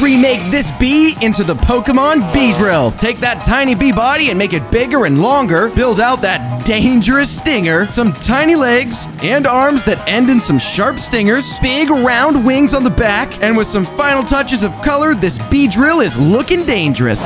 Remake this bee into the Pokemon Beedrill. Take that tiny bee body and make it bigger and longer. Build out that dangerous stinger, some tiny legs and arms that end in some sharp stingers, big round wings on the back, and with some final touches of color, this Beedrill is looking dangerous.